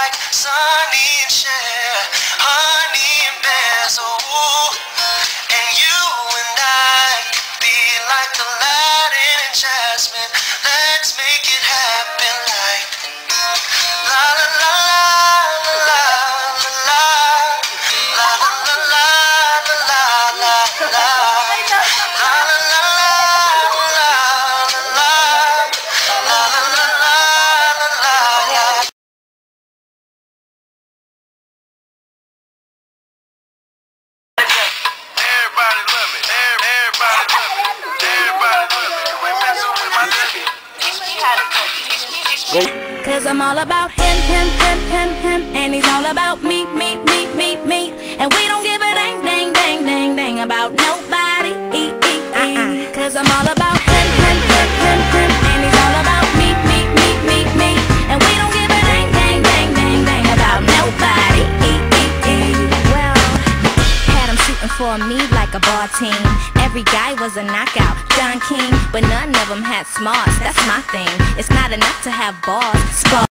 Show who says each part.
Speaker 1: like Sonny and Cher. Everybody love me. Everybody love me. Everybody love me. You ain't messing with my nigga.
Speaker 2: Teach me how to cook. Teach me, teach me.
Speaker 3: Cause I'm all about him, him, him, him, him. And he's all about me, me, me, me, me. And we don't give a dang, dang, dang, dang, dang about nobody. E, e, e. Uh-uh. Cause I'm all about for me like a ball team. Every guy was a knockout, Don King, but none of them had smarts. That's my thing. It's not enough to have balls.